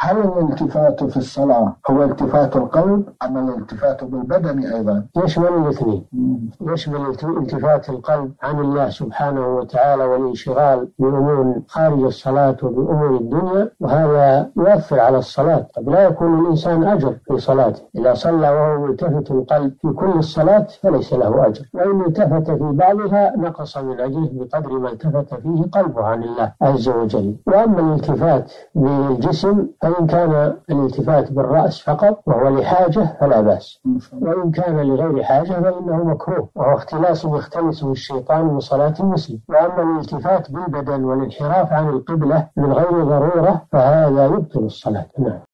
هل الالتفات في الصلاة هو التفات القلب أم الالتفات بالبدن أيضا؟ يشمل الاثنين يشمل التفات القلب عن الله سبحانه وتعالى والانشغال بأمور خارج الصلاة وبأمور الدنيا؟ وهذا يؤثر على الصلاة. قد لا يكون الإنسان أجر في صلاته. إذا صلى وهو ملتفت القلب في كل الصلاة فليس له أجر. وإن التفت في بعضها نقص من أجره بقدر ما التفت فيه قلبه عن الله عز وجل. وأما الالتفات بالجسم فإن كان الالتفات بالرأس فقط وهو لحاجة فلا بأس. وإن كان لغير حاجة فإنه مكروه وهو اختلاس يختلس الشيطان من صلاة المسلم. وأما الالتفات بالبدن والانحراف عن القبلة من غير ضرورة فهذا يبطل الصلاة. نعم.